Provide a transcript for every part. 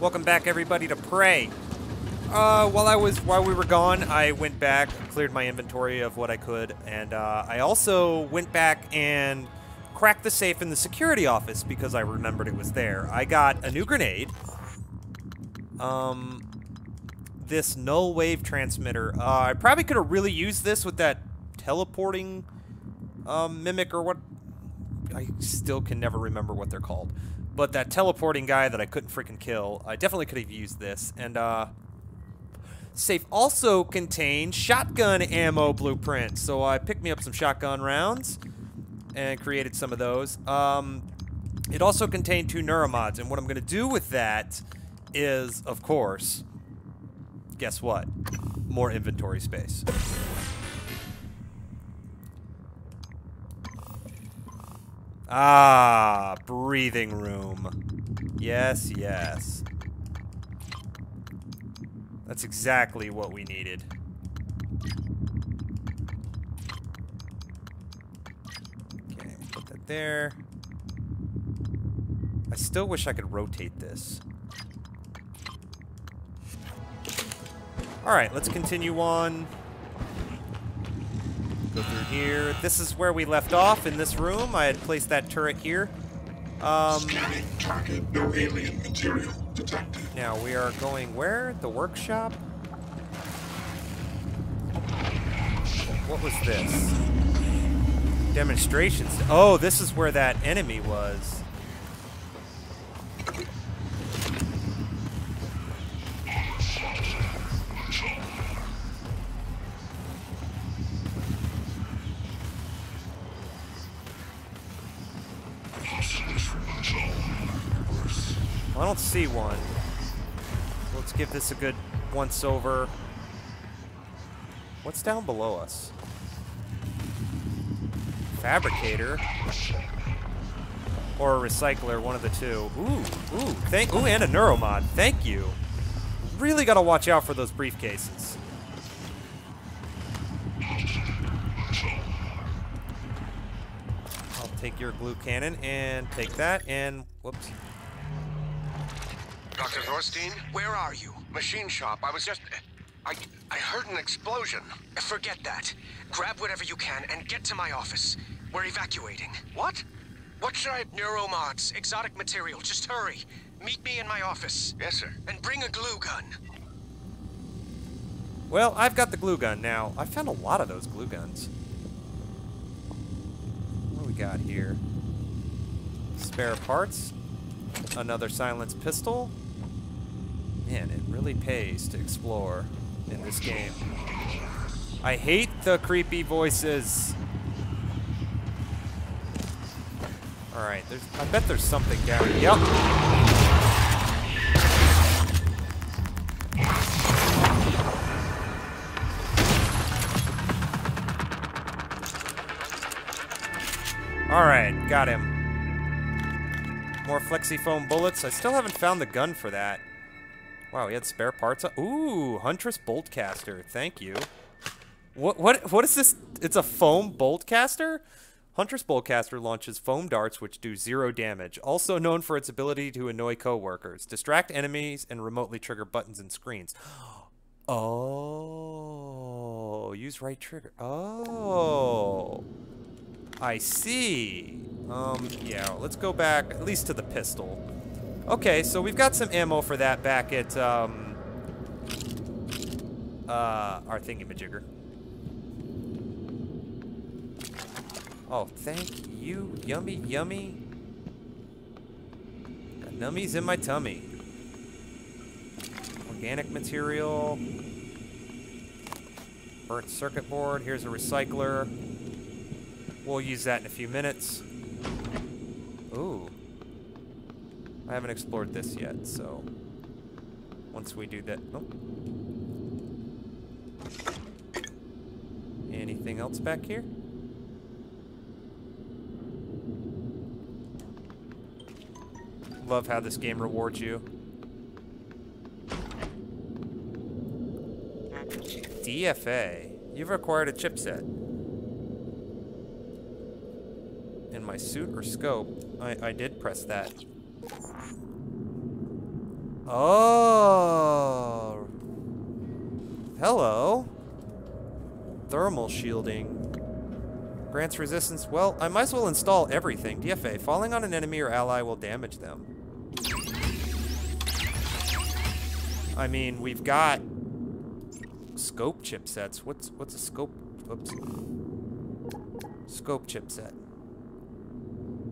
Welcome back, everybody, to Prey. Uh, while I was while we were gone, I went back, cleared my inventory of what I could, and uh, I also went back and cracked the safe in the security office because I remembered it was there. I got a new grenade. Um, this null wave transmitter. Uh, I probably could have really used this with that teleporting um, mimic or what. I still can never remember what they're called. But that teleporting guy that I couldn't freaking kill, I definitely could have used this. And uh, safe also contained shotgun ammo blueprint. So I picked me up some shotgun rounds and created some of those. Um, it also contained two neuromods, and what I'm going to do with that is, of course, guess what? More inventory space. Ah, breathing room. Yes, yes. That's exactly what we needed. Okay, put that there. I still wish I could rotate this. Alright, let's continue on. Go through here. This is where we left off, in this room. I had placed that turret here. Um, Scanning target, no alien material detected. now, we are going where? The workshop? What was this? Demonstrations. Oh, this is where that enemy was. Don't see one. Let's give this a good once over. What's down below us? Fabricator. Or a recycler, one of the two. Ooh, ooh, thank ooh, and a neuromod. Thank you. Really gotta watch out for those briefcases. I'll take your glue cannon and take that and whoops. Dr. Thorstein, where are you? Machine shop. I was just. I. I heard an explosion. Forget that. Grab whatever you can and get to my office. We're evacuating. What? What should I. Neuromods, exotic material. Just hurry. Meet me in my office. Yes, sir. And bring a glue gun. Well, I've got the glue gun now. I found a lot of those glue guns. What do we got here? Spare parts. Another silenced pistol. Man, it really pays to explore in this game. I hate the creepy voices. Alright, there's I bet there's something down here. Yep. Alright, got him. More flexi foam bullets. I still haven't found the gun for that. Wow, he had spare parts. Ooh, Huntress Boltcaster. Thank you. What what what is this? It's a foam boltcaster? Huntress Boltcaster launches foam darts which do zero damage, also known for its ability to annoy coworkers, distract enemies, and remotely trigger buttons and screens. Oh, use right trigger. Oh. I see. Um, yeah, let's go back at least to the pistol. Okay, so we've got some ammo for that back at, um, uh, our thingamajigger. Oh, thank you. Yummy, yummy. Got nummies in my tummy. Organic material. Burnt circuit board. Here's a recycler. We'll use that in a few minutes. Ooh. I haven't explored this yet, so once we do that, oh. Anything else back here? Love how this game rewards you. DFA. You've acquired a chipset. In my suit or scope? I, I did press that. Oh. Hello. Thermal shielding. Grants resistance. Well, I might as well install everything. DFA. Falling on an enemy or ally will damage them. I mean, we've got scope chipsets. What's what's a scope? Oops. Scope chipset.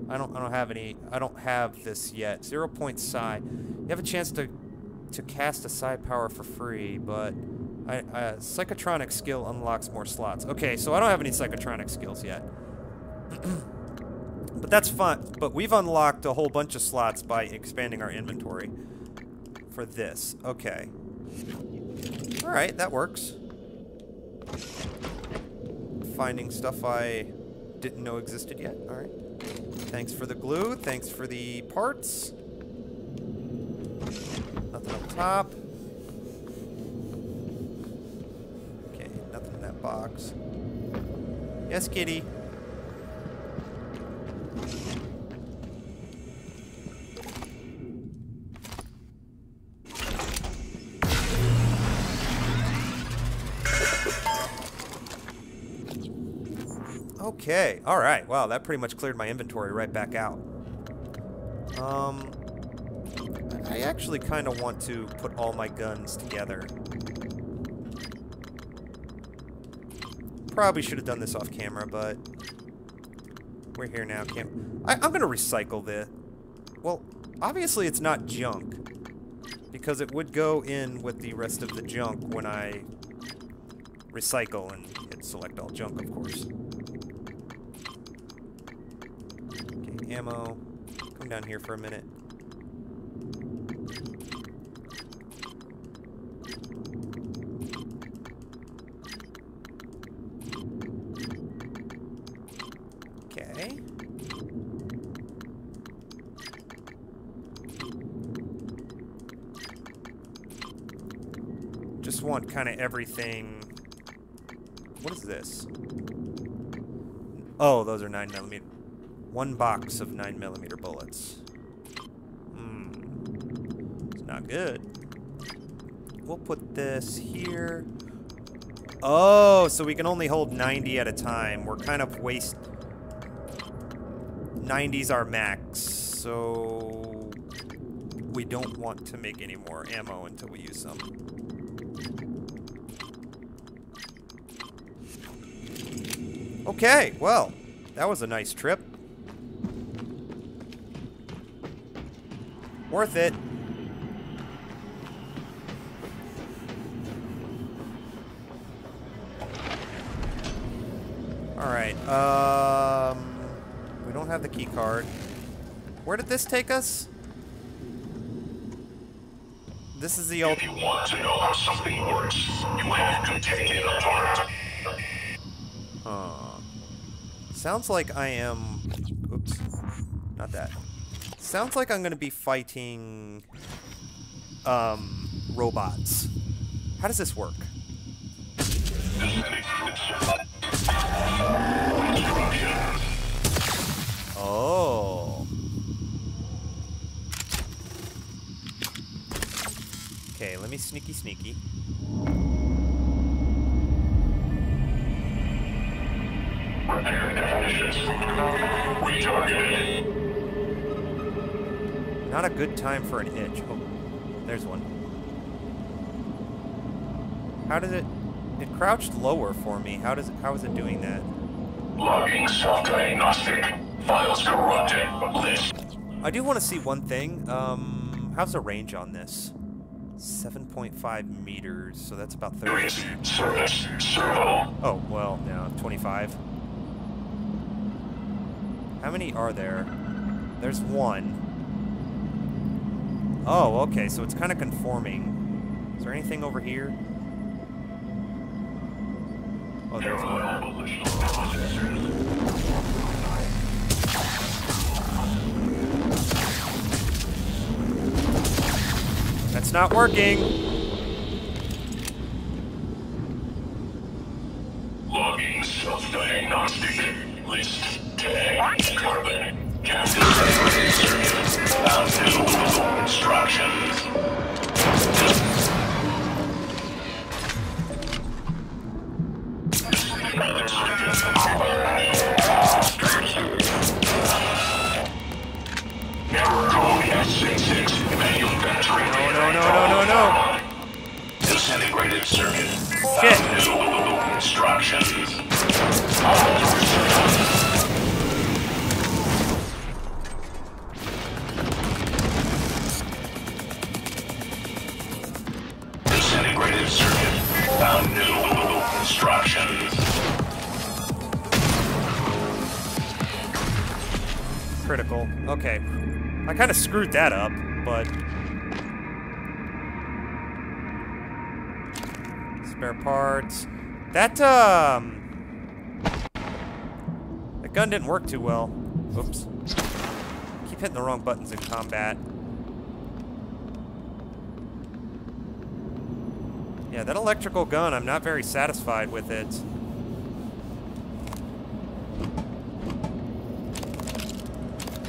I don't I don't have any I don't have this yet. Zero point psi. You have a chance to to cast a psi power for free, but I, I, psychotronic skill unlocks more slots. Okay, so I don't have any psychotronic skills yet. but that's fun. But we've unlocked a whole bunch of slots by expanding our inventory for this. Okay. Alright, that works. Finding stuff I didn't know existed yet. Alright. Thanks for the glue. Thanks for the parts. Nothing up top. Okay, nothing in that box. Yes, kitty. Okay, alright. Wow, that pretty much cleared my inventory right back out. Um, I actually kind of want to put all my guns together. Probably should have done this off camera, but we're here now. Cam I, I'm going to recycle this. Well, obviously it's not junk, because it would go in with the rest of the junk when I recycle and select all junk, of course. Okay, ammo. Come down here for a minute. Okay. Just want kind of everything. What is this? Oh, those are 9 millimeter. One box of 9 millimeter bullets. Hmm. It's not good. We'll put this here. Oh, so we can only hold 90 at a time. We're kind of waste... 90's our max, so... We don't want to make any more ammo until we use some. Okay, well, that was a nice trip. Worth it. Alright, um... We don't have the key card. Where did this take us? This is the old... If you want to know how something works, you have to take it apart. Huh. Sounds like I am... Sounds like I'm going to be fighting... Um... Robots. How does this work? Oh. Okay, let me sneaky sneaky. Retargeted. Not a good time for an itch. Oh, there's one. How does it... It crouched lower for me. How does it... How is it doing that? Logging self-diagnostic. Files corrupted. List. I do want to see one thing. Um, how's the range on this? 7.5 meters, so that's about 30 Areas. feet. Service. Servo. Oh, well, no, 25. How many are there? There's one. Oh, okay, so it's kind of conforming. Is there anything over here? Oh, there's one. That's not working. Screwed that up, but... Spare parts. That, um... That gun didn't work too well. Oops. Keep hitting the wrong buttons in combat. Yeah, that electrical gun, I'm not very satisfied with it.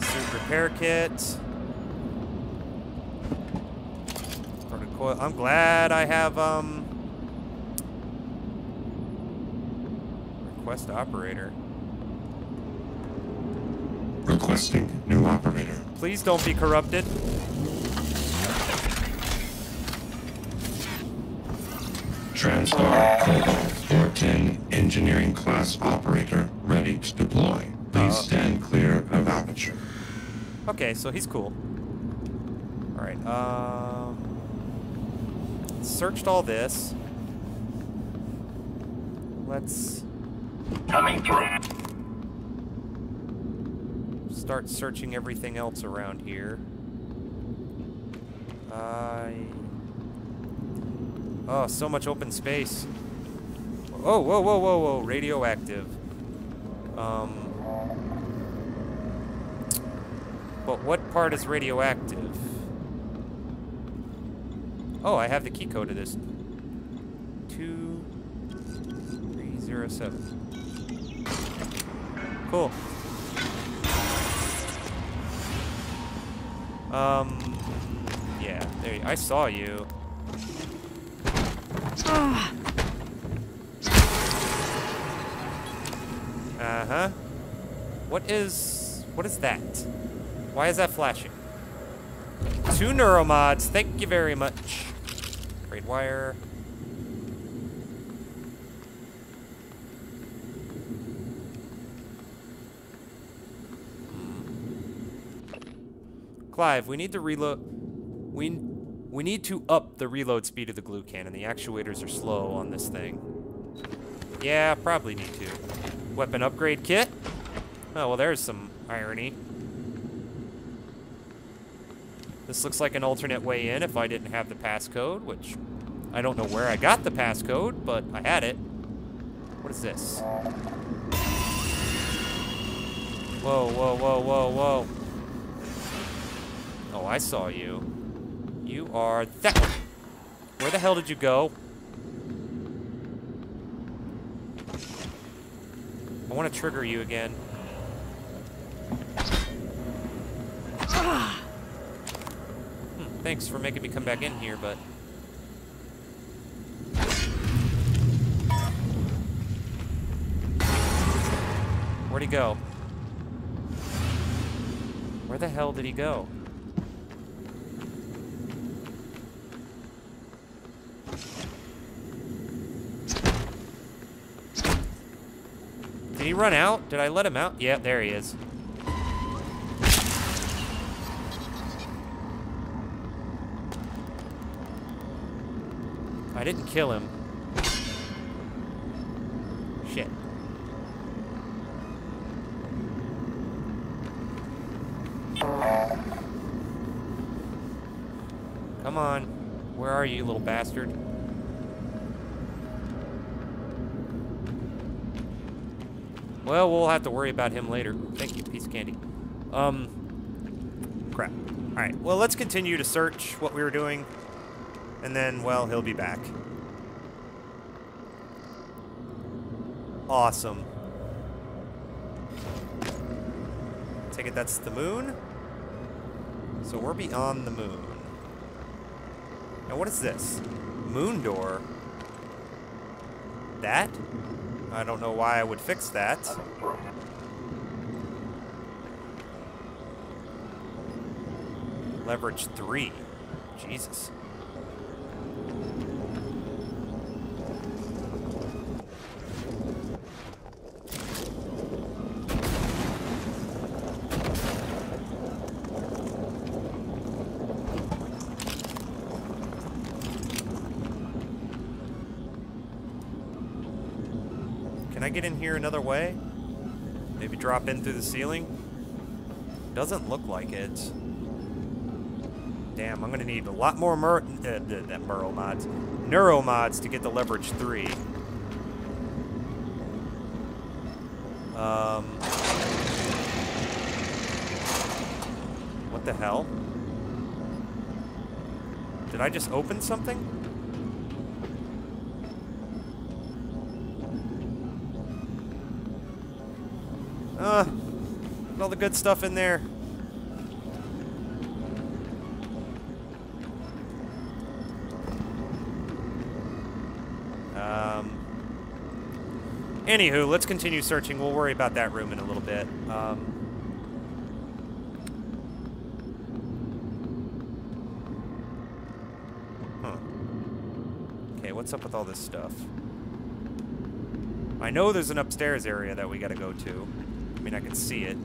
Suit repair kit. Coil. I'm glad I have, um... Request operator. Requesting new operator. Please don't be corrupted. Transtar Cobalt 410 engineering class operator ready to deploy. Please stand clear of aperture. Okay, so he's cool. Alright, um... Searched all this. Let's Coming through. start searching everything else around here. I... Oh, so much open space. Oh, whoa, whoa, whoa, whoa, radioactive. Um... But what part is radioactive? Oh, I have the key code of this. 2307. Cool. Um, yeah, there you, I saw you. Uh-huh. What is, what is that? Why is that flashing? Two neuromods, thank you very much. Frayed wire. Hmm. Clive, we need to reload. We we need to up the reload speed of the glue cannon. The actuators are slow on this thing. Yeah, probably need to. Weapon upgrade kit. Oh well, there's some irony. This looks like an alternate way in if I didn't have the passcode, which I don't know where I got the passcode, but I had it. What is this? Whoa, whoa, whoa, whoa, whoa. Oh, I saw you. You are that. Where the hell did you go? I want to trigger you again. Thanks for making me come back in here, but... Where'd he go? Where the hell did he go? Did he run out? Did I let him out? Yeah, there he is. Didn't kill him. Shit. Come on. Where are you, little bastard? Well, we'll have to worry about him later. Thank you, piece of candy. Um, crap. All right, well, let's continue to search what we were doing, and then, well, he'll be back. Awesome. Take it that's the moon? So we're beyond the moon. Now, what is this? Moon door? That? I don't know why I would fix that. Leverage 3. Jesus. I get in here another way? Maybe drop in through the ceiling? Doesn't look like it. Damn, I'm gonna need a lot more mer uh, that Muro mods. Neuro mods to get the leverage 3. Um, what the hell? Did I just open something? Uh, good stuff in there. Um, anywho, let's continue searching. We'll worry about that room in a little bit. Um, huh. Okay, what's up with all this stuff? I know there's an upstairs area that we gotta go to. I mean, I can see it.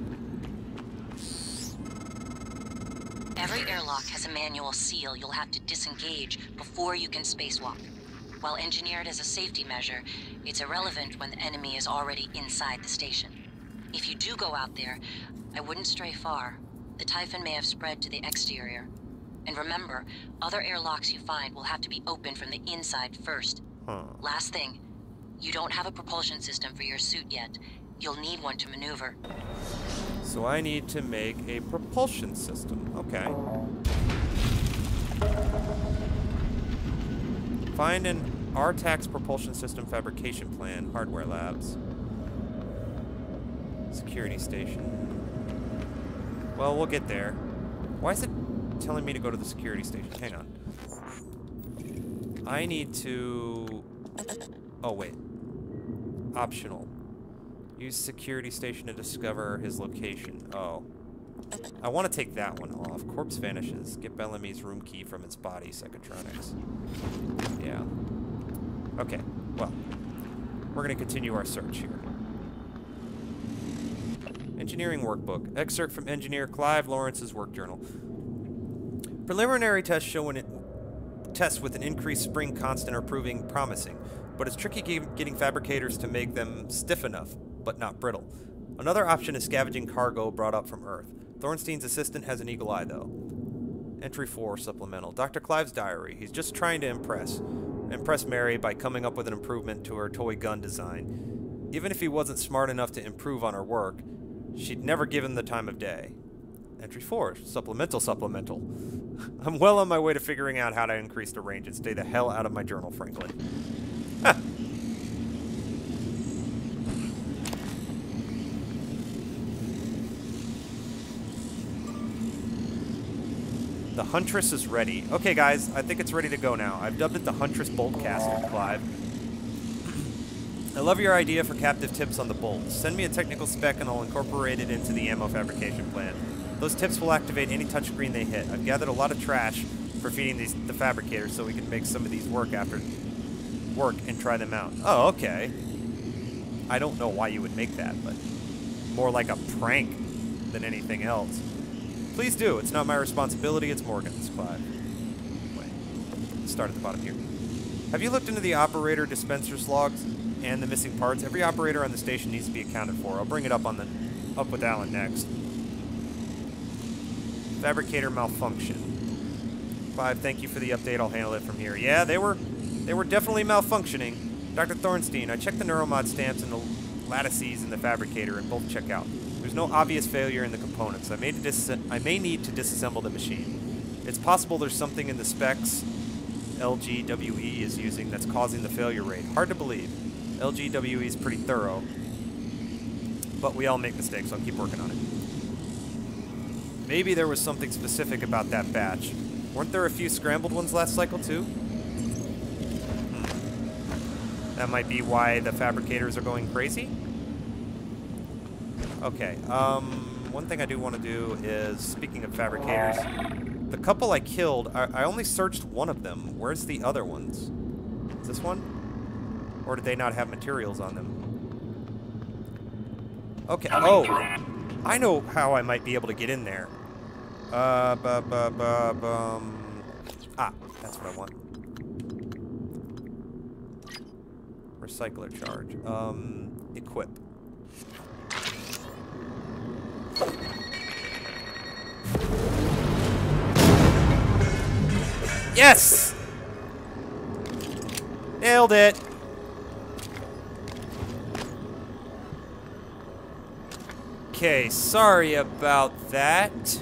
A manual seal you'll have to disengage before you can spacewalk. While engineered as a safety measure, it's irrelevant when the enemy is already inside the station. If you do go out there, I wouldn't stray far. The Typhon may have spread to the exterior. And remember, other airlocks you find will have to be opened from the inside first. Huh. Last thing, you don't have a propulsion system for your suit yet. You'll need one to maneuver. So I need to make a propulsion system. Okay. Find an RTAX propulsion system fabrication plan, hardware labs. Security station. Well, we'll get there. Why is it telling me to go to the security station? Hang on. I need to... Oh, wait. Optional. Use security station to discover his location. Oh. I want to take that one off. Corpse vanishes. Get Bellamy's room key from its body, Psychotronics. Yeah. Okay, well. We're going to continue our search here. Engineering Workbook. Excerpt from Engineer Clive Lawrence's work journal. Preliminary tests show an tests with an increased spring constant are proving promising, but it's tricky getting fabricators to make them stiff enough, but not brittle. Another option is scavenging cargo brought up from Earth. Thornstein's assistant has an eagle eye, though. Entry 4 supplemental. Dr. Clive's diary. He's just trying to impress. Impress Mary by coming up with an improvement to her toy gun design. Even if he wasn't smart enough to improve on her work, she'd never give him the time of day. Entry 4, supplemental supplemental. I'm well on my way to figuring out how to increase the range and stay the hell out of my journal, Franklin. The Huntress is ready. Okay, guys, I think it's ready to go now. I've dubbed it the Huntress Boltcaster, Clive. I love your idea for capacitive tips on the bolts. Send me a technical spec and I'll incorporate it into the ammo fabrication plan. Those tips will activate any touchscreen they hit. I've gathered a lot of trash for feeding these the fabricators so we can make some of these work after work and try them out. Oh, okay. I don't know why you would make that, but more like a prank than anything else. Please do. It's not my responsibility. It's Morgan's, Clive. Wait. Start at the bottom here. Have you looked into the operator dispensers logs and the missing parts? Every operator on the station needs to be accounted for. I'll bring it up on the up with Alan next. Fabricator malfunction. Five, thank you for the update. I'll handle it from here. Yeah, they were they were definitely malfunctioning. Dr. Thornstein, I checked the neuromod stamps and the lattices in the fabricator and both check out. There's no obvious failure in the components. I may, I may need to disassemble the machine. It's possible there's something in the specs LGWE is using that's causing the failure rate. Hard to believe. LGWE is pretty thorough, but we all make mistakes, so I'll keep working on it. Maybe there was something specific about that batch. Weren't there a few scrambled ones last cycle, too? Hmm. That might be why the fabricators are going crazy? Okay, um, one thing I do want to do is, speaking of fabricators, The couple I killed, I, I only searched one of them. Where's the other ones? Is this one? Or did they not have materials on them? Okay. Oh. I know how I might be able to get in there. Uh, bu bu bu bum. Ah, that's what I want. Recycler charge. Um, equip. Yes! Nailed it! Okay, sorry about that.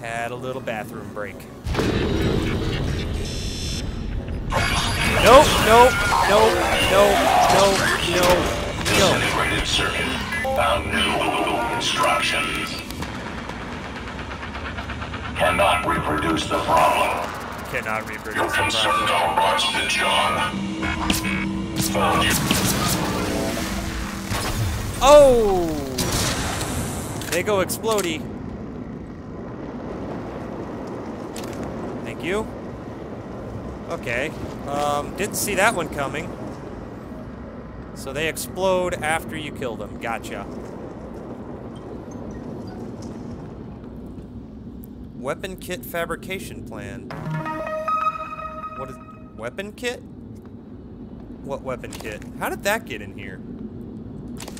Had a little bathroom break. Nope, nope, nope, nope, nope, nope, nope. Found new instructions. Cannot reproduce the problem. Cannot Your reproduce the concerned problem. robots the job. Found you. Oh! They go explodey. Thank you. Okay. Um, didn't see that one coming. So they explode after you kill them. Gotcha. Weapon kit fabrication plan. What is... Weapon kit? What weapon kit? How did that get in here?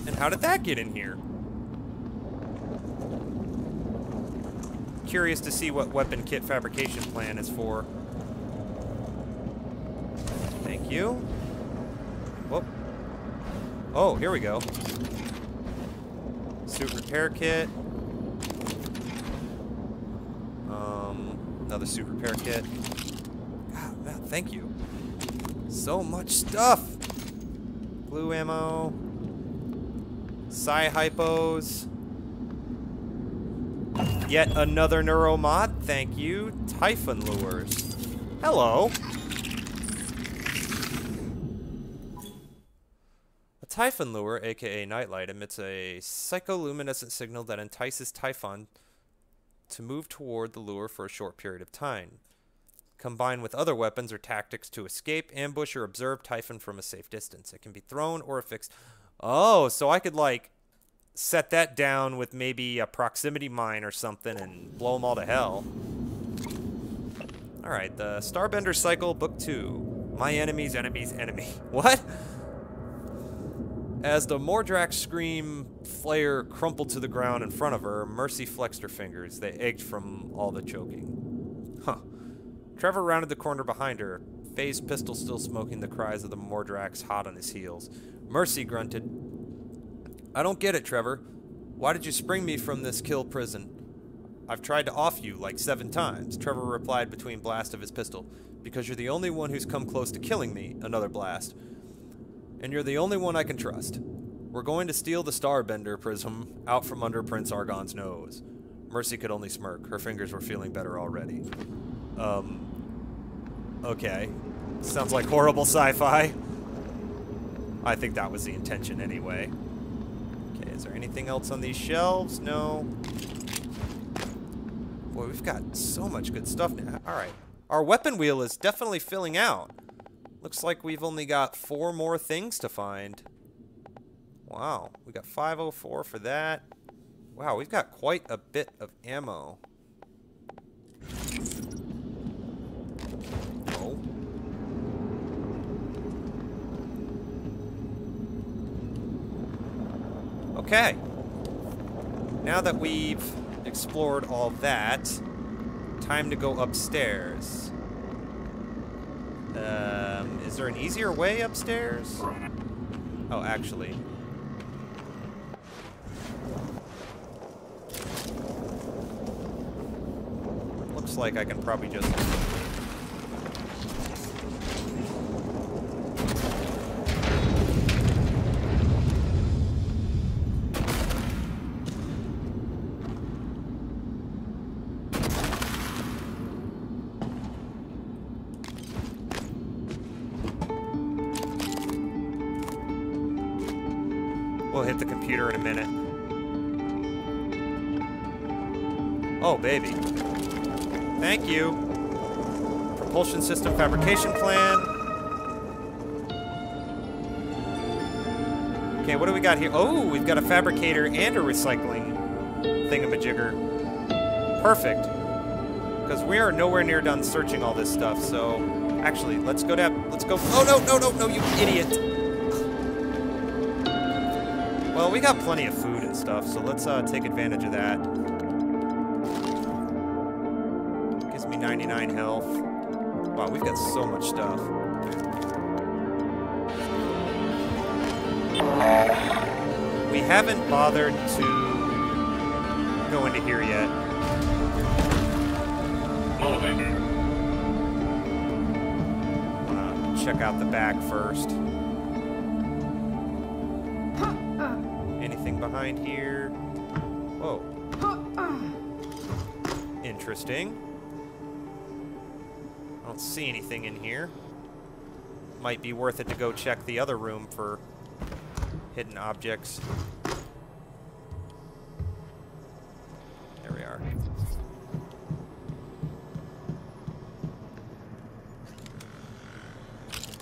And how did that get in here? Curious to see what weapon kit fabrication plan is for. Thank you. Oh, here we go. Suit repair kit. Um, another suit repair kit. God, man, thank you. So much stuff. Blue ammo. Psi hypos. Yet another neuromod. Thank you. Typhon lures. Hello. Typhon lure, aka Nightlight, emits a psycholuminescent signal that entices Typhon to move toward the lure for a short period of time. Combined with other weapons or tactics to escape, ambush, or observe Typhon from a safe distance. It can be thrown or affixed. Oh, so I could, like, set that down with maybe a proximity mine or something and blow them all to hell. Alright, the Starbender Cycle, Book 2. My enemy's enemy's enemy. What? As the Mordrak Scream flare crumpled to the ground in front of her, Mercy flexed her fingers. They ached from all the choking. Huh. Trevor rounded the corner behind her, Faye's pistol still smoking the cries of the Mordrax hot on his heels. Mercy grunted, I don't get it, Trevor. Why did you spring me from this kill prison? I've tried to off you like seven times, Trevor replied between blasts of his pistol. Because you're the only one who's come close to killing me, another blast. And you're the only one I can trust. We're going to steal the Starbender prism out from under Prince Argon's nose. Mercy could only smirk. Her fingers were feeling better already. Um. Okay. Sounds like horrible sci fi. I think that was the intention anyway. Okay, is there anything else on these shelves? No. Boy, we've got so much good stuff now. Alright. Our weapon wheel is definitely filling out. Looks like we've only got four more things to find. Wow, we got 504 for that. Wow, we've got quite a bit of ammo. Oh. Okay. Now that we've explored all that, time to go upstairs. Um, is there an easier way upstairs? Oh, actually. Looks like I can probably just... computer in a minute. Oh, baby. Thank you. Propulsion system fabrication plan. Okay, what do we got here? Oh, we've got a fabricator and a recycling thingamajigger. Perfect. Because we are nowhere near done searching all this stuff, so... Actually, let's go down... Let's go... Oh, no, no, no, no, you idiot! We got plenty of food and stuff, so let's uh, take advantage of that. Gives me 99 health. Wow, we've got so much stuff. We haven't bothered to go into here yet. Wanna check out the back first. Here? Whoa. Interesting. I don't see anything in here. Might be worth it to go check the other room for hidden objects. There we are.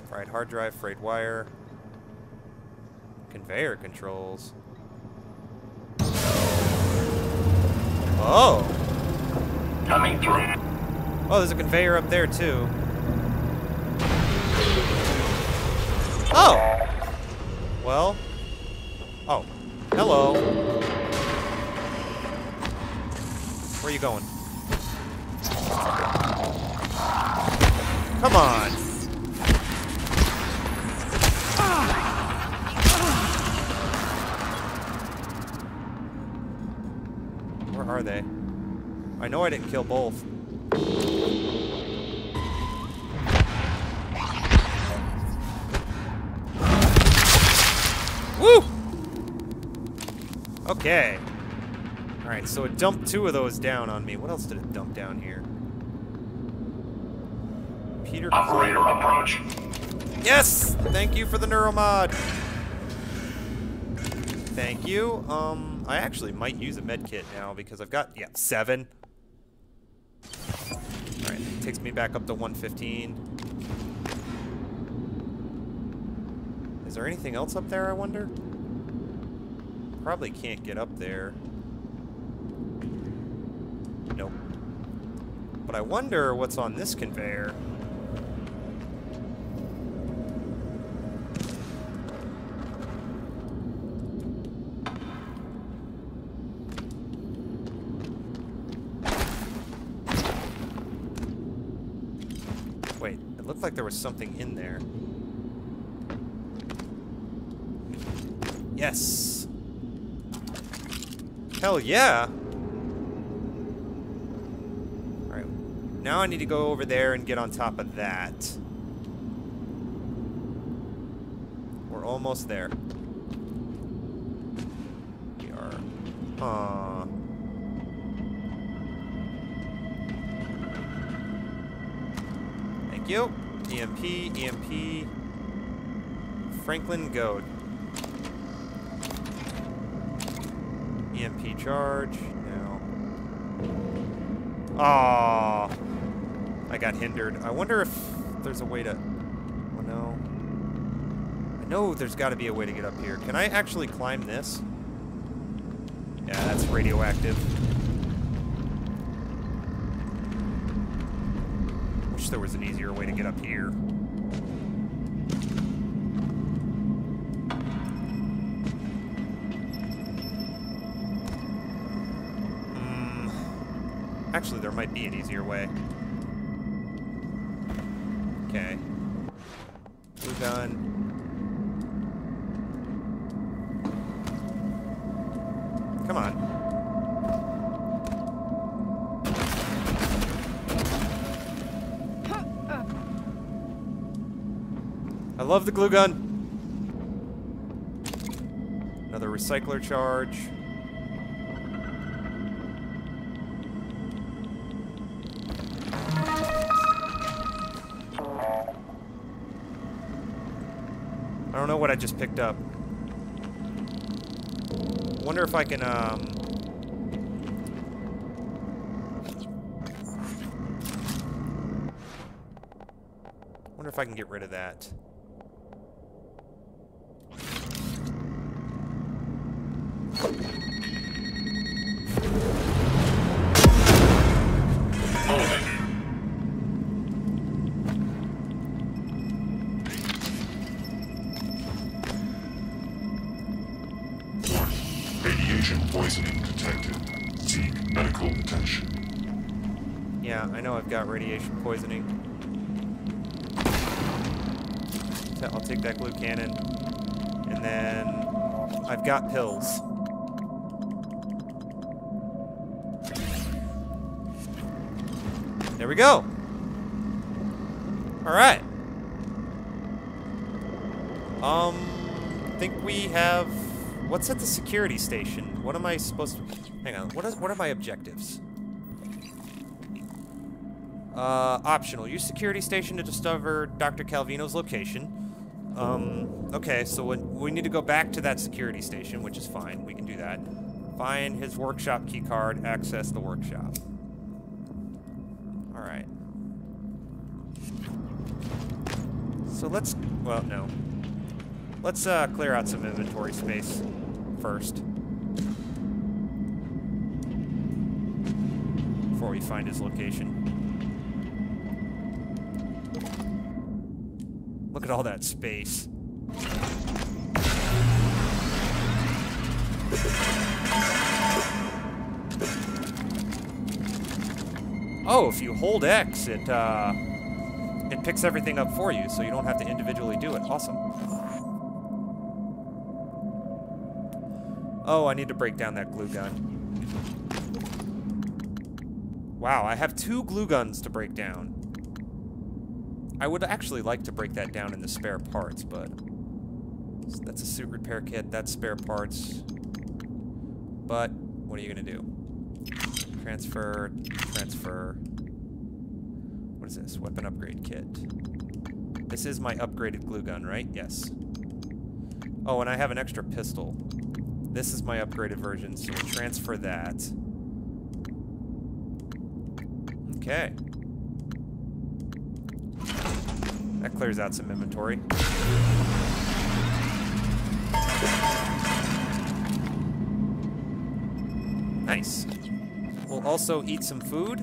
Fried hard drive, frayed wire. Conveyor controls. Oh! Coming through. Oh, there's a conveyor up there too. Oh! Well. Oh. Hello. Where are you going? Come on. I know I didn't kill both. Woo! Okay. Alright, so it dumped two of those down on me. What else did it dump down here? Peter Operator approach. Yes! Thank you for the neuromod. Thank you. Um, I actually might use a med kit now because I've got, yeah, seven. Me back up to 115. Is there anything else up there, I wonder? Probably can't get up there. Nope. But I wonder what's on this conveyor. Was something in there. Yes. Hell yeah. Alright. Now I need to go over there and get on top of that. We're almost there. We are. Aw. Thank you. EMP, EMP. Franklin Goad. EMP charge. Now. Ah, I got hindered. I wonder if there's a way to... Oh, no. I know there's got to be a way to get up here. Can I actually climb this? Yeah, that's radioactive. Wish there was an easier way to get up here. Hmm. Actually, there might be an easier way. the glue gun. Another recycler charge. I don't know what I just picked up. Wonder if I can, um... Wonder if I can get rid of that. Attention. Yeah, I know I've got radiation poisoning. So I'll take that glue cannon. And then I've got pills. There we go. All right. Um, I think we have. What's at the security station? What am I supposed to? Hang on. What is? What are my objectives? Uh, optional. Use security station to discover Dr. Calvino's location. Um, okay, so we need to go back to that security station, which is fine. We can do that. Find his workshop keycard, access the workshop. Alright. So let's, well, no. Let's uh, clear out some inventory space first. We find his location. Look at all that space. Oh, if you hold X, it uh, it picks everything up for you, so you don't have to individually do it. Awesome. Oh, I need to break down that glue gun. Wow, I have two glue guns to break down. I would actually like to break that down into spare parts, but that's a suit repair kit, that's spare parts. But what are you gonna do? Transfer, transfer. What is this? Weapon upgrade kit. This is my upgraded glue gun, right? Yes. Oh, and I have an extra pistol. This is my upgraded version, so we'll transfer that. Okay. That clears out some inventory. Nice. We'll also eat some food.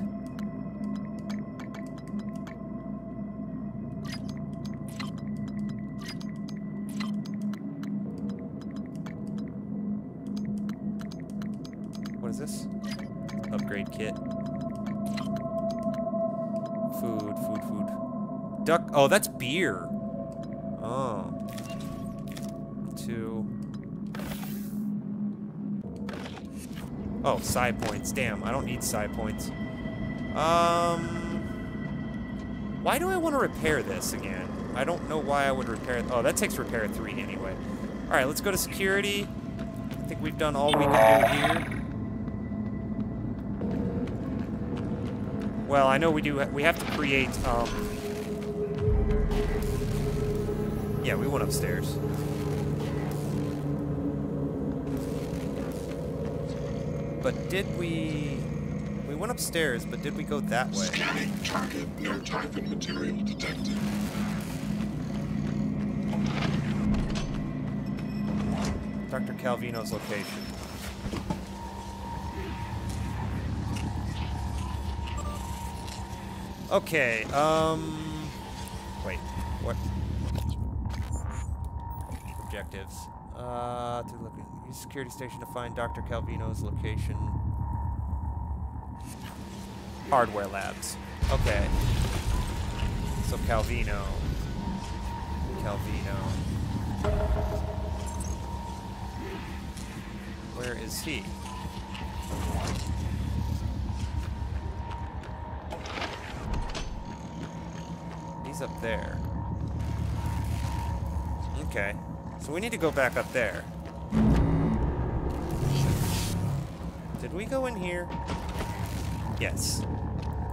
What is this? Upgrade kit. Duck. Oh, that's beer. Oh. Two. Oh, side points. Damn, I don't need side points. Um. Why do I want to repair this again? I don't know why I would repair. Oh, that takes repair three anyway. All right, let's go to security. I think we've done all we can do here. Well, I know we do. We have to create. Um, yeah, we went upstairs. But did we? We went upstairs, but did we go that way? Scanning target. No typhon material detected. Dr. Calvino's location. Okay, um... Uh, to look at use security station to find Dr. Calvino's location. Hardware labs. Okay. So Calvino. Calvino. Where is he? He's up there. Okay. So we need to go back up there. Did we go in here? Yes.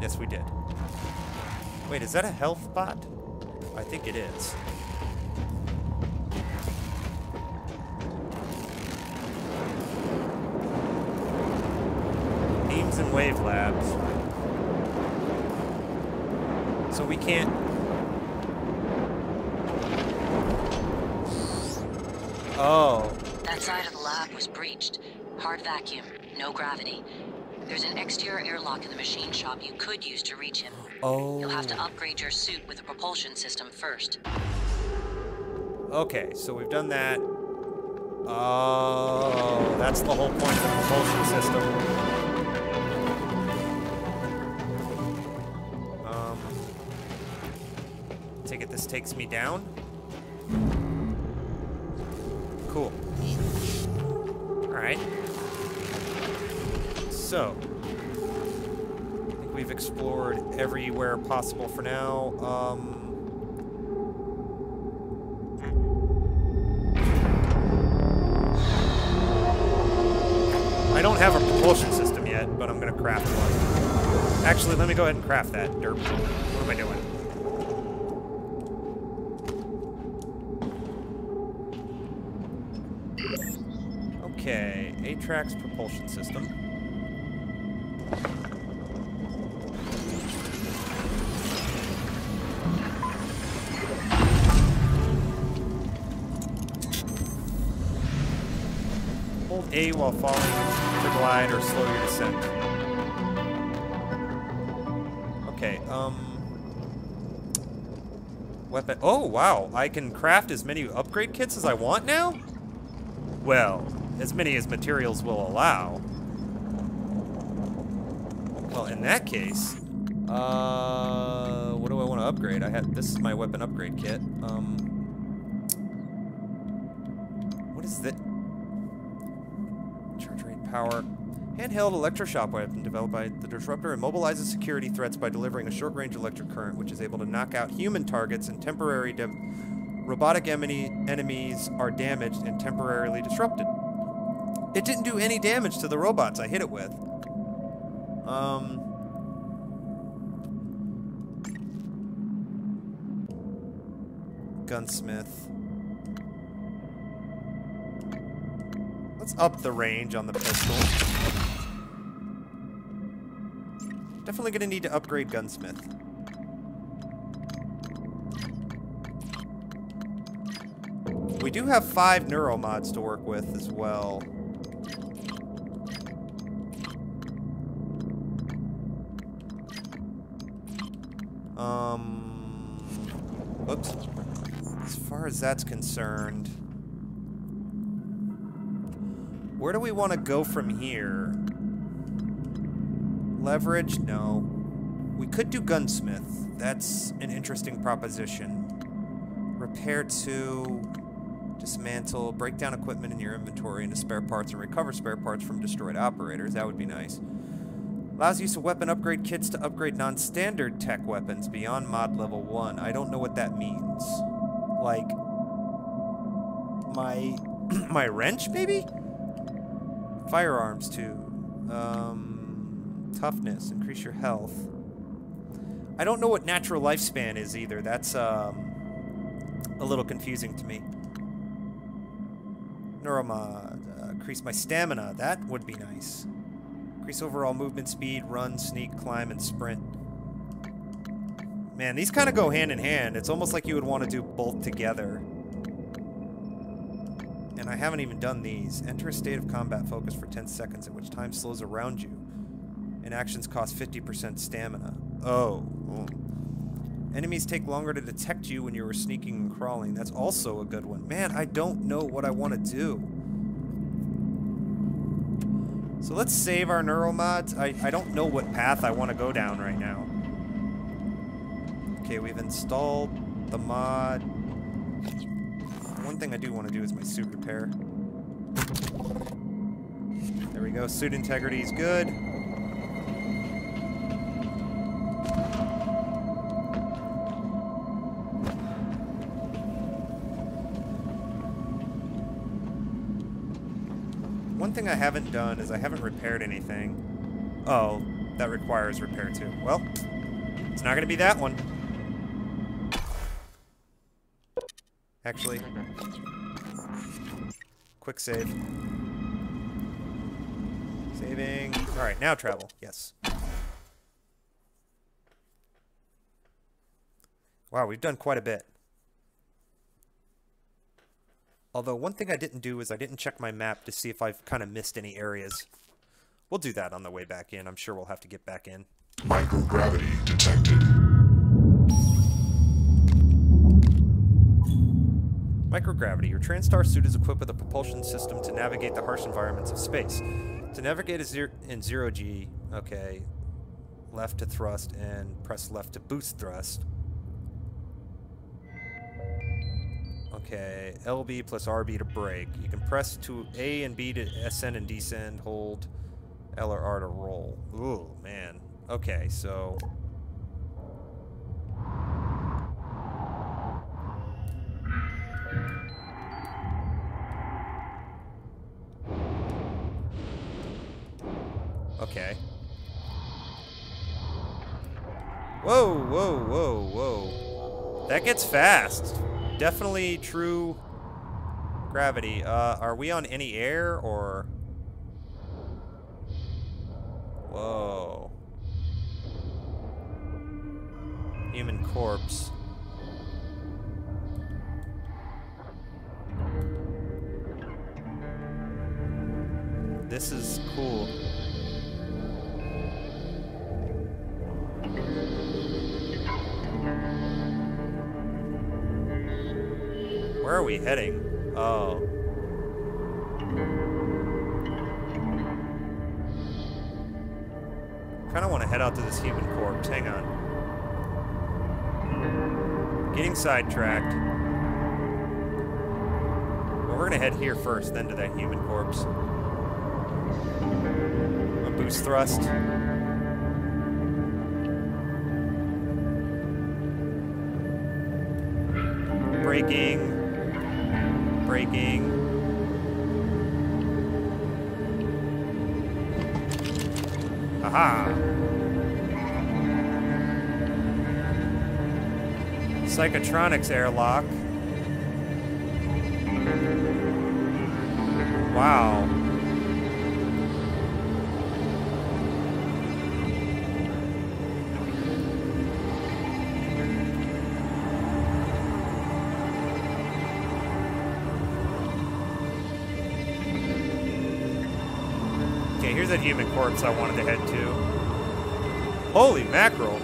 Yes, we did. Wait, is that a health bot? I think it is. Beams and wave labs. So we can't. Oh. That side of the lab was breached. Hard vacuum, no gravity. There's an exterior airlock in the machine shop you could use to reach him. Oh. You'll have to upgrade your suit with a propulsion system first. Okay, so we've done that. Oh, that's the whole point of the propulsion system. Um, take it this takes me down. So, I think we've explored everywhere possible for now. Um, I don't have a propulsion system yet, but I'm gonna craft one. Actually, let me go ahead and craft that. Derp. What am I doing? Okay, Atrax propulsion system. A while falling to glide or slow your descent. Okay, um... Weapon... Oh, wow! I can craft as many upgrade kits as I want now? Well, as many as materials will allow. Well, in that case... Uh... What do I want to upgrade? I had... This is my weapon upgrade kit. Um... power. Handheld electroshock weapon developed by the Disruptor immobilizes security threats by delivering a short-range electric current, which is able to knock out human targets and temporary robotic enemies are damaged and temporarily disrupted. It didn't do any damage to the robots I hit it with. Um. Gunsmith. Let's up the range on the pistol. Definitely gonna need to upgrade Gunsmith. We do have five neuromods to work with as well. Um, whoops. As far as that's concerned, where do we want to go from here? Leverage? No. We could do gunsmith. That's an interesting proposition. Repair to dismantle, break down equipment in your inventory into spare parts and recover spare parts from destroyed operators. That would be nice. Allows use of weapon upgrade kits to upgrade non-standard tech weapons beyond mod level 1. I don't know what that means. Like, my, my wrench, maybe? Firearms, too. Um, toughness, increase your health. I don't know what natural lifespan is either. That's, um, a little confusing to me. Neuromod, uh, increase my stamina. That would be nice. Increase overall movement speed, run, sneak, climb, and sprint. Man, these kind of go hand in hand. It's almost like you would want to do both together. And I haven't even done these. Enter a state of combat focus for 10 seconds, at which time slows around you. And actions cost 50% stamina. Oh. Enemies take longer to detect you when you are sneaking and crawling. That's also a good one. Man, I don't know what I want to do. So let's save our neuromods. I, I don't know what path I want to go down right now. Okay, we've installed the mod. One thing I do want to do is my suit repair. There we go. Suit integrity is good. One thing I haven't done is I haven't repaired anything. Oh, that requires repair too. Well, it's not going to be that one. Actually, quick save. Saving. All right, now travel. Yes. Wow, we've done quite a bit. Although one thing I didn't do is I didn't check my map to see if I've kind of missed any areas. We'll do that on the way back in. I'm sure we'll have to get back in. Microgravity detected. Microgravity. Your TranStar suit is equipped with a propulsion system to navigate the harsh environments of space. To navigate zero, in zero G, okay, left to thrust and press left to boost thrust. Okay, LB plus RB to brake. You can press to A and B to ascend and descend, hold L or R to roll. Ooh, man. Okay, so... Okay. Whoa, whoa, whoa, whoa. That gets fast. Definitely true gravity. Uh, are we on any air or... Whoa. Human corpse. This is cool. Are we heading? Oh. Kind of want to head out to this human corpse. Hang on. Getting sidetracked. Well, we're going to head here first, then to that human corpse. A boost thrust. Braking. Braking. Aha! Psychotronics airlock. Wow. Corpse I wanted to head to. Holy mackerel.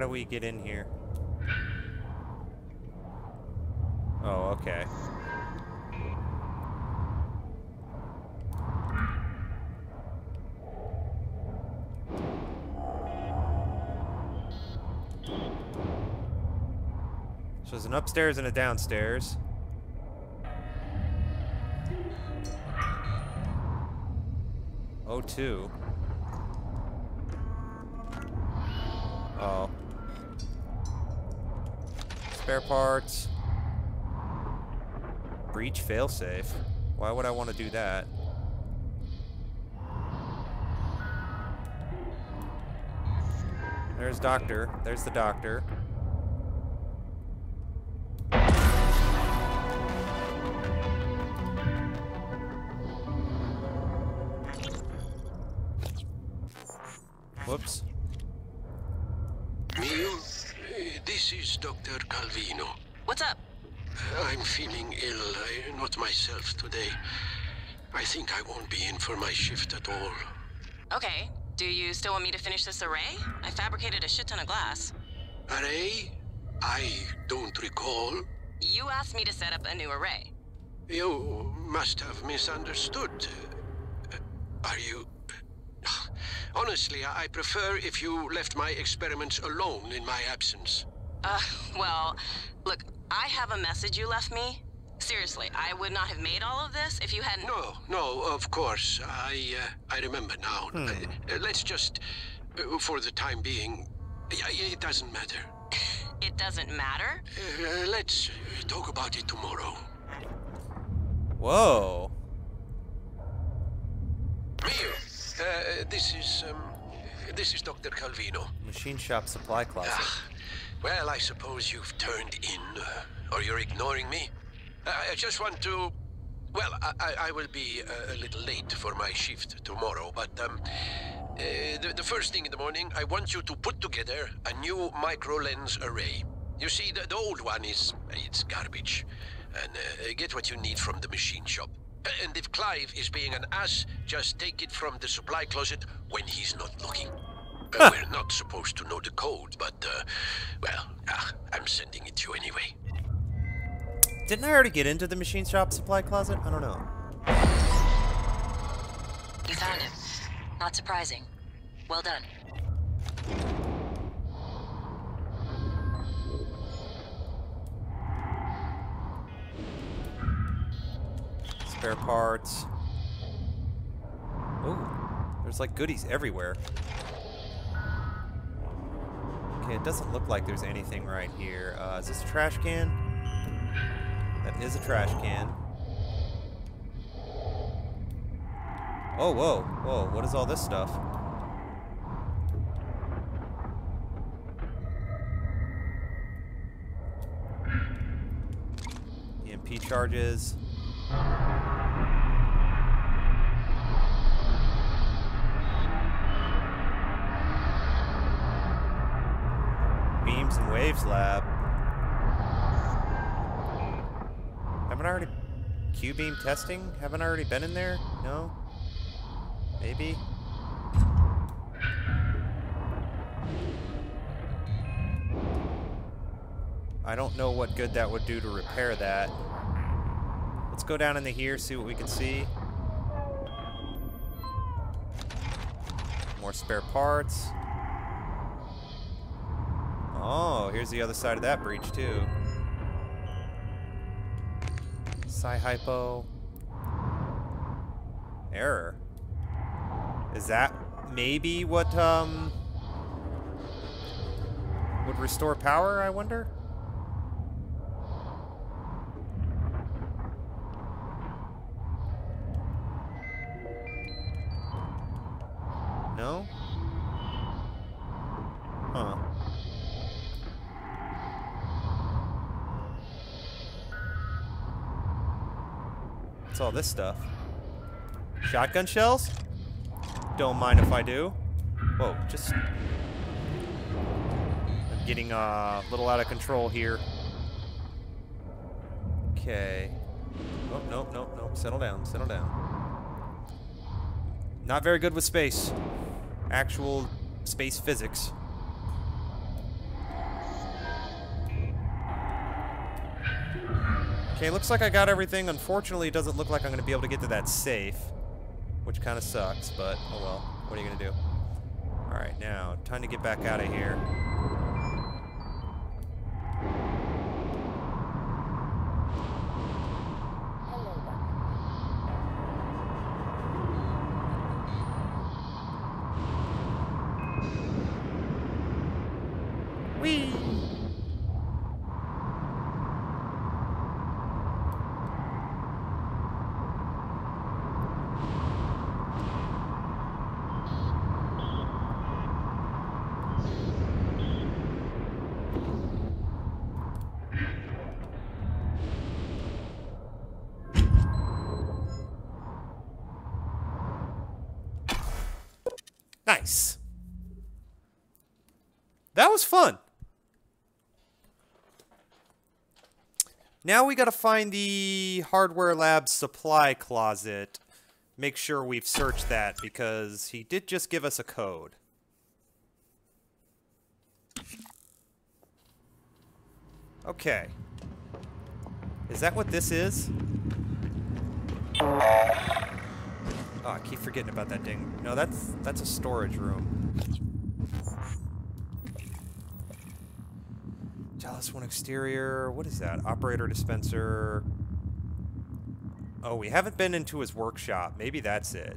Do we get in here? Oh, okay. So there's an upstairs and a downstairs. Oh, two. Spare parts. Breach failsafe. Why would I want to do that? There's doctor. There's the doctor. For my shift at all. Okay. Do you still want me to finish this array? I fabricated a shit ton of glass. Array? I don't recall. You asked me to set up a new array. You must have misunderstood. Are you... Honestly, I prefer if you left my experiments alone in my absence. Uh, well, look, I have a message you left me. Seriously, I would not have made all of this if you hadn't. No, no, of course. I uh, I remember now. Hmm. Uh, let's just, uh, for the time being, yeah, yeah, it doesn't matter. It doesn't matter. Uh, let's uh, talk about it tomorrow. Whoa. Mio, uh, this is um, this is Dr. Calvino. Machine shop supply closet. Ah, well, I suppose you've turned in, uh, or you're ignoring me. I just want to. Well, I, I, will be uh, a little late for my shift tomorrow, but um, uh, the, the first thing in the morning, I want you to put together a new micro lens array. You see, the, the old one is it's garbage, and uh, get what you need from the machine shop. And if Clive is being an ass, just take it from the supply closet when he's not looking. Uh, we're not supposed to know the code, but, uh, well, ah, I'm sending it to you anyway. Didn't I already get into the machine shop supply closet? I don't know. You found him. Not surprising. Well done. Spare parts. Ooh, there's like goodies everywhere. Okay, it doesn't look like there's anything right here. Uh, is this a trash can? That is a trash can. Oh, whoa, whoa, what is all this stuff? EMP charges. Beams and Waves Lab. Haven't I already... Q-beam testing? Haven't I already been in there? No? Maybe? I don't know what good that would do to repair that. Let's go down into here, see what we can see. More spare parts. Oh, here's the other side of that breach, too. Psi hypo. Error. Is that maybe what, um... would restore power, I wonder? What's all this stuff? Shotgun shells? Don't mind if I do. Whoa, just... I'm getting uh, a little out of control here. Okay. Oh, nope, nope, nope. Settle down, settle down. Not very good with space. Actual space physics. Okay, looks like I got everything. Unfortunately, it doesn't look like I'm going to be able to get to that safe. Which kind of sucks, but oh well. What are you going to do? Alright, now, time to get back out of here. Whee! Nice. That was fun. Now we gotta find the hardware lab supply closet. Make sure we've searched that because he did just give us a code. Okay. Is that what this is? Oh, I keep forgetting about that ding. No, that's that's a storage room. Talos one exterior. What is that? Operator dispenser. Oh, we haven't been into his workshop. Maybe that's it.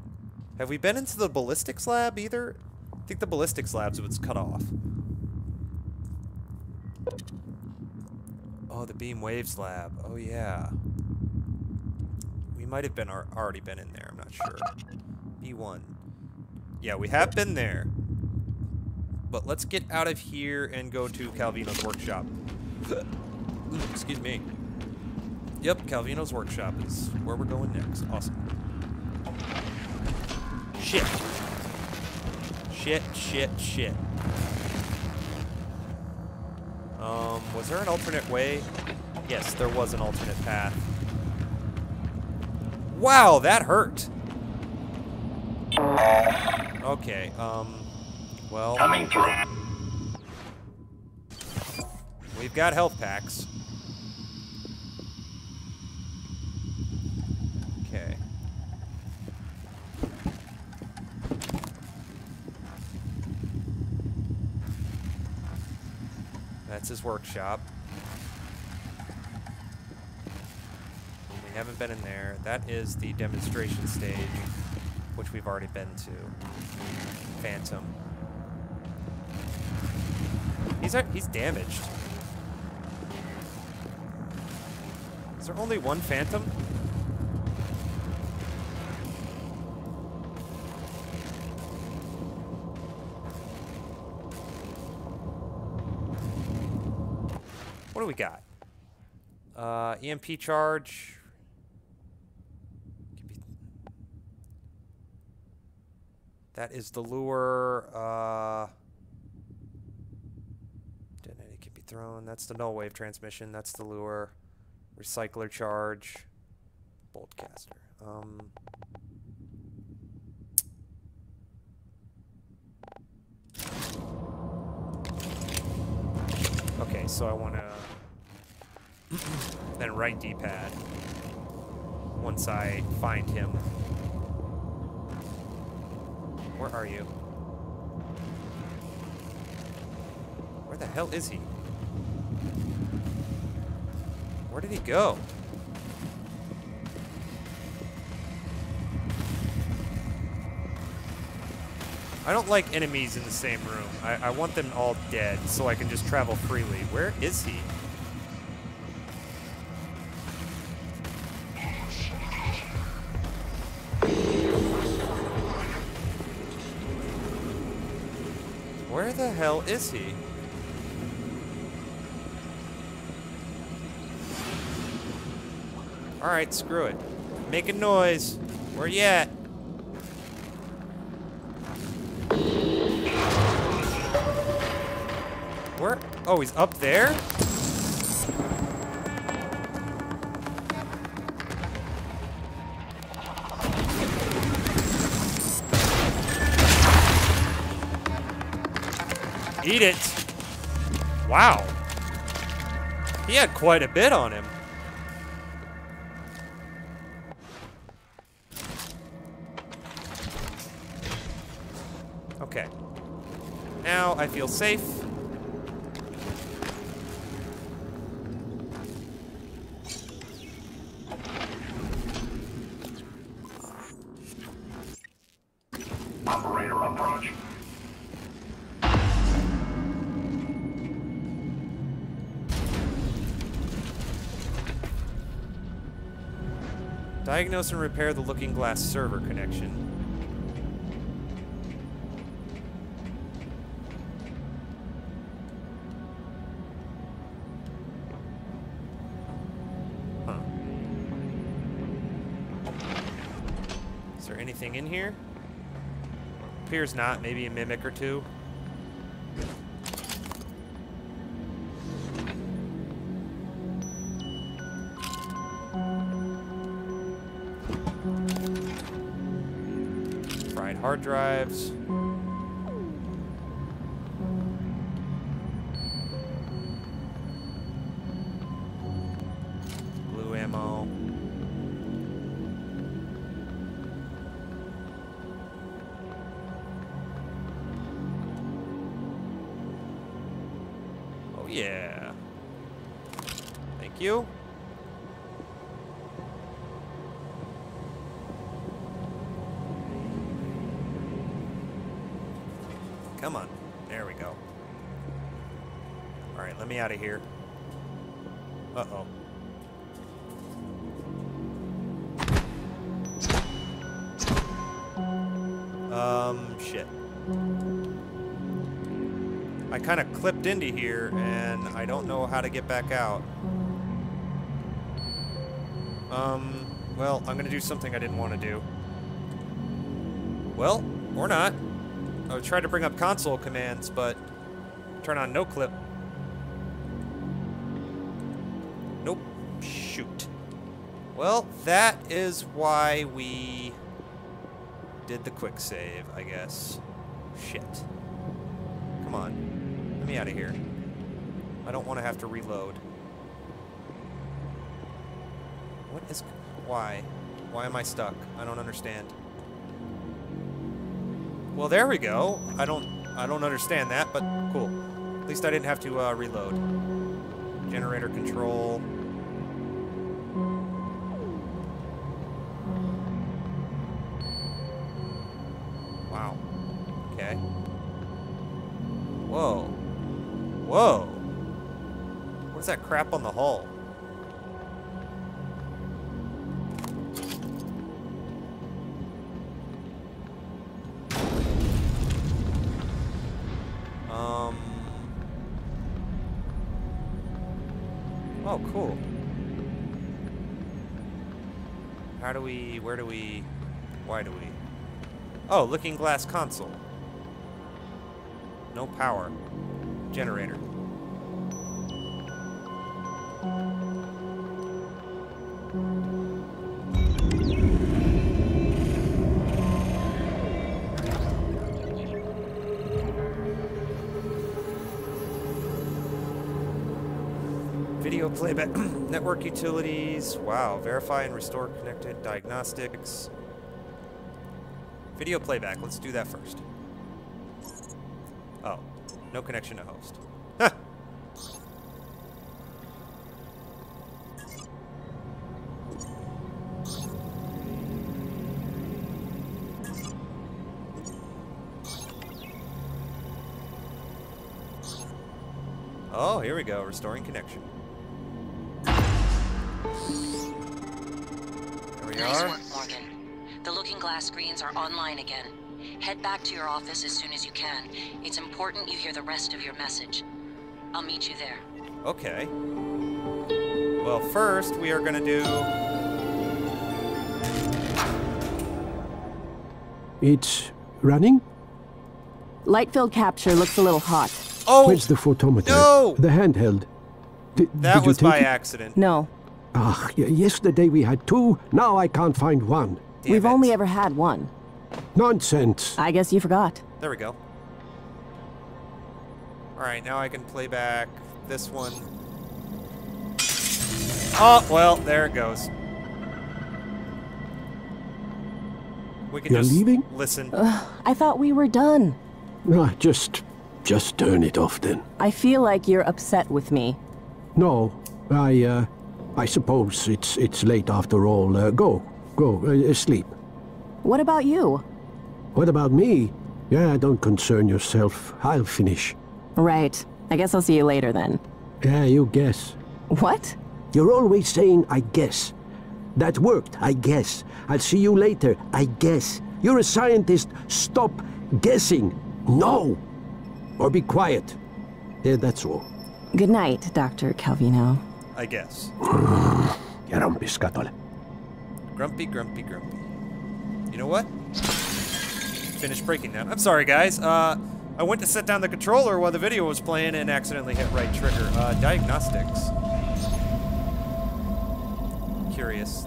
Have we been into the ballistics lab either? I think the ballistics lab's what's cut off. Oh, the beam waves lab. Oh, yeah. We might have been already been in there. I'm not sure. B1. Yeah, we have been there. But let's get out of here and go to Calvino's workshop. Excuse me. Yep, Calvino's workshop is where we're going next. Awesome. Shit. Shit, shit, shit. Um, was there an alternate way? Yes, there was an alternate path. Wow, that hurt. Okay, um, well, Coming through. we've got health packs. Okay. That's his workshop. We haven't been in there. That is the demonstration stage, which we've already been to. Phantom. He's he's damaged. Is there only one Phantom? What do we got? Uh, EMP charge. That is the lure. Uh, thrown. That's the null wave transmission. That's the lure. Recycler charge. Bolt caster. Um, okay, so I want to then right D-pad once I find him. Where are you? Where the hell is he? Where did he go? I don't like enemies in the same room. I, I want them all dead so I can just travel freely. Where is he? Where the hell is he? Alright, screw it. Making a noise. Where you at? Where? Oh, he's up there? Eat it. Wow. He had quite a bit on him. Feel safe. Operator approach. Diagnose and repair the Looking Glass server connection. Anything in here? Appears not. Maybe a mimic or two. Fried hard drives. Out of here. Uh-oh. Um, shit. I kind of clipped into here, and I don't know how to get back out. Um, well, I'm gonna do something I didn't want to do. Well, or not. I would try to bring up console commands, but turn on no clip. Well, that is why we did the quick save, I guess. Shit. Come on. Let me out of here. I don't want to have to reload. What is... Why? Why am I stuck? I don't understand. Well, there we go. I don't... I don't understand that, but cool. At least I didn't have to uh, reload. Generator control. Crap on the hull? Um. Oh, cool. How do we, where do we, why do we? Oh, looking glass console. No power. Generator. Video playback, network utilities, wow, verify and restore connected diagnostics. Video playback, let's do that first. Oh, no connection to host. Go, restoring connection. There we Nice are. work, Morgan. The looking glass screens are online again. Head back to your office as soon as you can. It's important you hear the rest of your message. I'll meet you there. Okay. Well, first we are going to do... It's running? Light field capture looks a little hot. Oh! Where's the photometer? No! The handheld. D- that did you was take by it? accident. No, Ah, yesterday we had two, now I can't find one. Damn we've it. only ever had one. Nonsense. I guess you forgot. There we go. Alright, now I can play back this one. Oh, well, there it goes. We can You're just leaving? listen. I thought we were done. Ah, just, just turn it off then. I feel like you're upset with me. No, I, uh, I suppose it's, it's late after all. Uh, go, go, uh, sleep. What about you? What about me? Yeah, don't concern yourself. I'll finish. Right. I guess I'll see you later then. Yeah, you guess. What? You're always saying, I guess. That worked, I guess. I'll see you later, I guess. You're a scientist. Stop guessing. No! Or be quiet. Yeah, that's all. Good night, Dr. Calvino. I guess. Ja rompiskatole. Grumpy, grumpy, grumpy. You know what? Finish breaking that. I'm sorry, guys. Uh, I went to set down the controller while the video was playing and accidentally hit right trigger. Uh, diagnostics. Curious.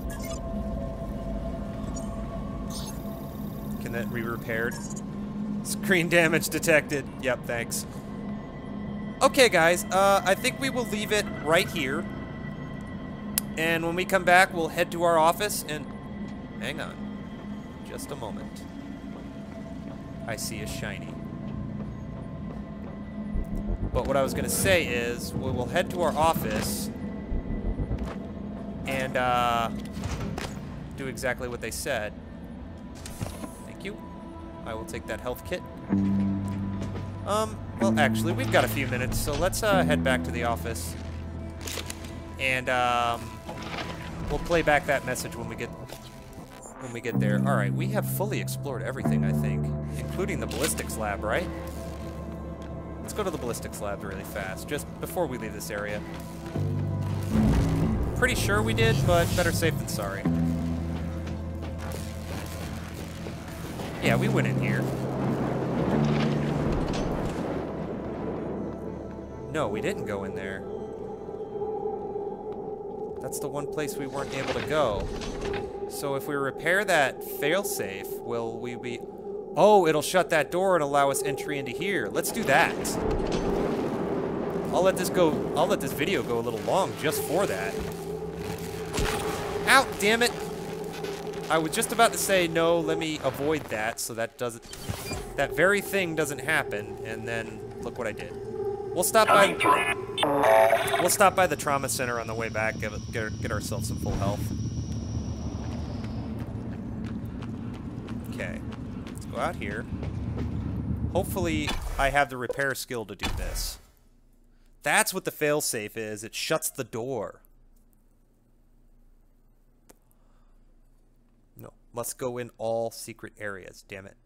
Can that be repaired? Screen damage detected. Yep, thanks. Okay, guys. Uh, I think we will leave it right here. And when we come back, we'll head to our office and... Hang on. Just a moment. I see a shiny. But what I was going to say is, we will head to our office and uh, do exactly what they said. I will take that health kit. Um, well, actually, we've got a few minutes, so let's uh, head back to the office. And um, we'll play back that message when we get when we get there. All right, we have fully explored everything, I think, including the ballistics lab, right? Let's go to the ballistics lab really fast, just before we leave this area. Pretty sure we did, but better safe than sorry. Yeah, we went in here. No, we didn't go in there. That's the one place we weren't able to go. So if we repair that failsafe, will we be... Oh, it'll shut that door and allow us entry into here. Let's do that. I'll let this go... I'll let this video go a little long just for that. Out, damn it. I was just about to say, no, let me avoid that so that doesn't... That very thing doesn't happen, and then look what I did. We'll stop by... Through. We'll stop by the trauma center on the way back, get, get, get ourselves some full health. Okay, let's go out here. Hopefully, I have the repair skill to do this. That's what the failsafe is. It shuts the door. No, must go in all secret areas, damn it.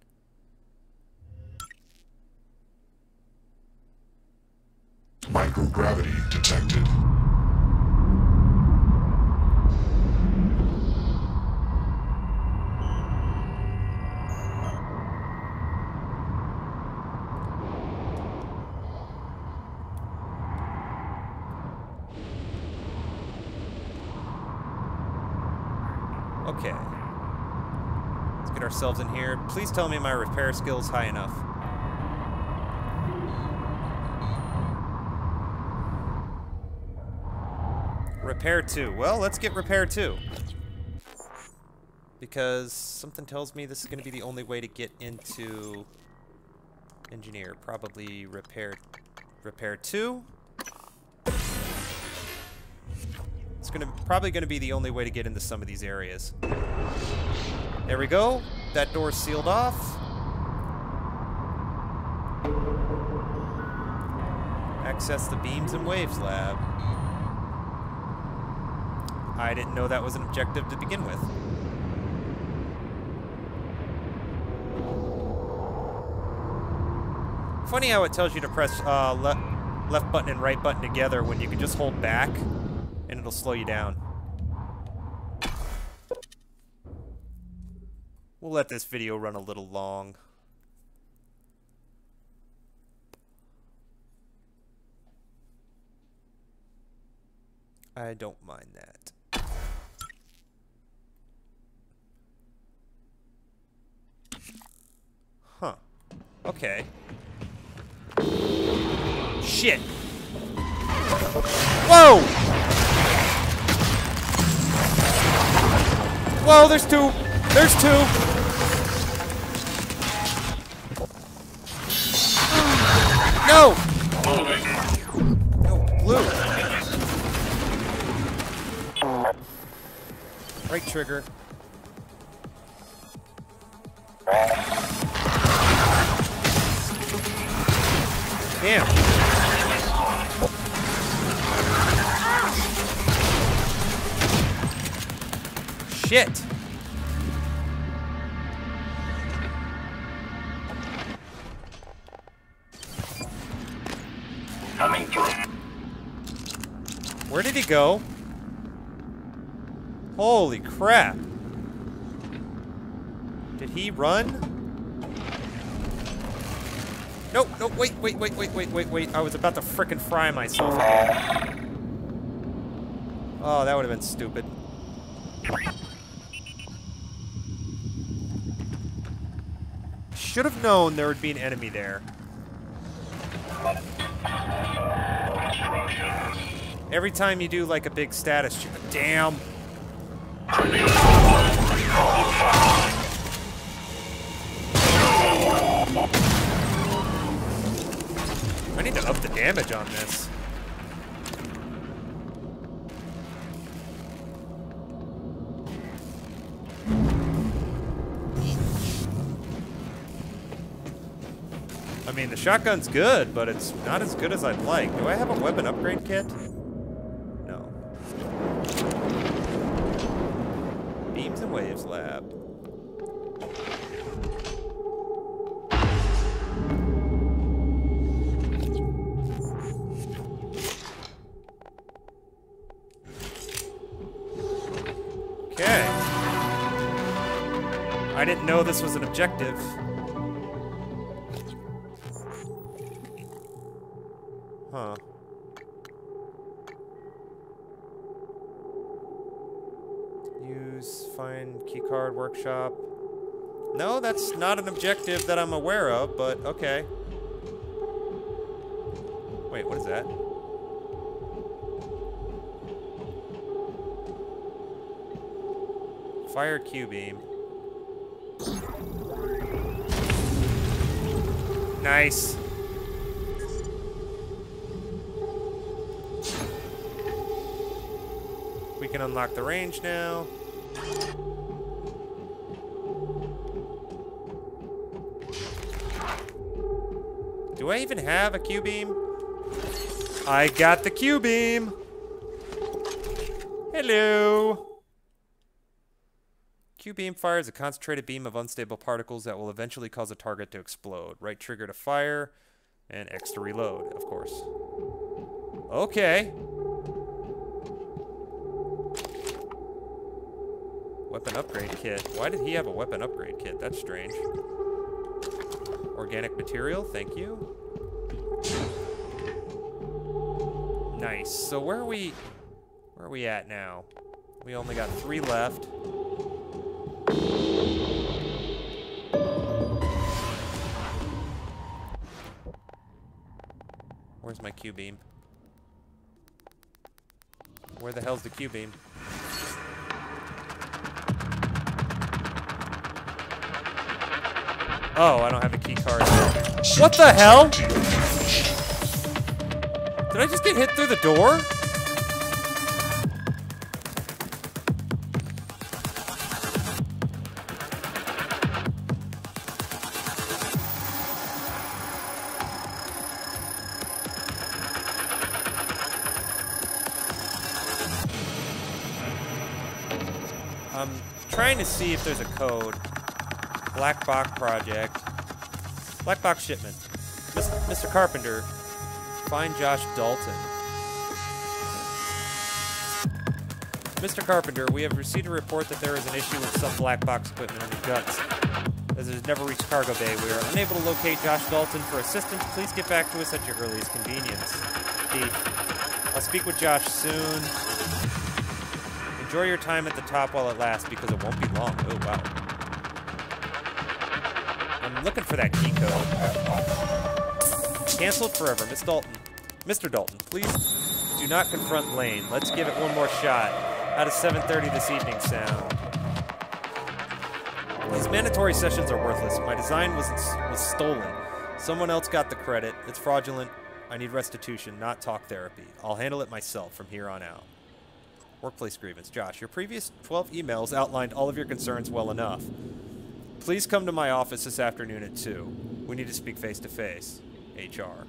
Microgravity detected. Okay. Let's get Please tell me my repair skill's high enough. Repair 2. Well, let's get repair 2. Because something tells me this is going to be the only way to get into engineer. Probably repair repair 2. It's gonna probably gonna be the only way to get into some of these areas. There we go. That door's sealed off. Access the beams and waves lab. I didn't know that was an objective to begin with. Funny how it tells you to press uh, le left button and right button together when you can just hold back and it'll slow you down. We'll let this video run a little long. I don't mind that. Huh. Okay. Shit. Whoa! Whoa, there's two. There's two. Trigger. Damn. Shit. Coming through. Where did he go? Holy crap. Did he run? Nope, nope, wait, wait, wait, wait, wait, wait, wait. I was about to frickin' fry myself. Oh, that would have been stupid. Should have known there would be an enemy there. Every time you do like a big status, damn. I need to up the damage on this. I mean, the shotgun's good, but it's not as good as I'd like. Do I have a weapon upgrade kit? Know this was an objective. Huh. Use, find keycard workshop. No, that's not an objective that I'm aware of, but okay. Wait, what is that? Fire Q-beam. Nice. We can unlock the range now. Do I even have a Q-beam? I got the Q-beam! Hello! Q-beam fires a concentrated beam of unstable particles that will eventually cause a target to explode. Right trigger to fire, and X to reload, of course. Okay. Weapon upgrade kit. Why did he have a weapon upgrade kit? That's strange. Organic material, thank you. Nice. So where are we... Where are we at now? We only got three left. Where's my Q-beam? Where the hell's the Q-beam? Oh, I don't have a key card. What the hell? Did I just get hit through the door? I'm trying to see if there's a code. Black Box Project. Black Box Shipment. Mr. Carpenter, find Josh Dalton. Mr. Carpenter, we have received a report that there is an issue with some black box equipment in the guts. As it has never reached cargo bay, we are unable to locate Josh Dalton for assistance. Please get back to us at your earliest convenience. I'll speak with Josh soon. Enjoy your time at the top while it lasts, because it won't be long. Oh, wow. I'm looking for that key code. Cancelled forever. Miss Dalton. Mr. Dalton, please do not confront Lane. Let's give it one more shot. How does 7.30 this evening sound? These mandatory sessions are worthless. My design was, was stolen. Someone else got the credit. It's fraudulent. I need restitution, not talk therapy. I'll handle it myself from here on out. Workplace grievance. Josh, your previous 12 emails outlined all of your concerns well enough. Please come to my office this afternoon at 2. We need to speak face to face. HR.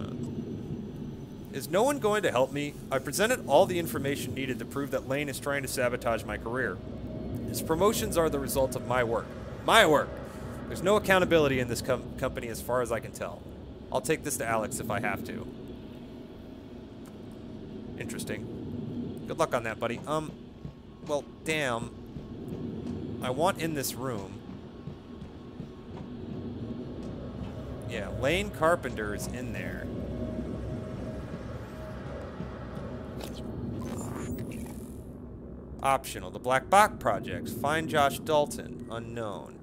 Uh, Is no one going to help me? I presented all the information needed to prove that Lane is trying to sabotage my career. His promotions are the result of my work. My work! There's no accountability in this com company as far as I can tell. I'll take this to Alex if I have to. Interesting. Good luck on that, buddy. Um, well, damn. I want in this room. Yeah, Lane Carpenter is in there. Optional. The Black Box Project. Find Josh Dalton. Unknown.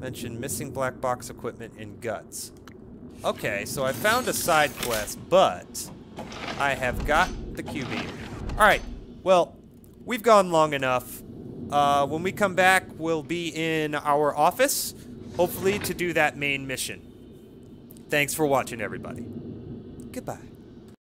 Mention missing black box equipment in guts. Okay, so I found a side quest, but I have got the Q-beam. Alright, well, we've gone long enough. Uh, when we come back, we'll be in our office, hopefully to do that main mission. Thanks for watching, everybody. Goodbye.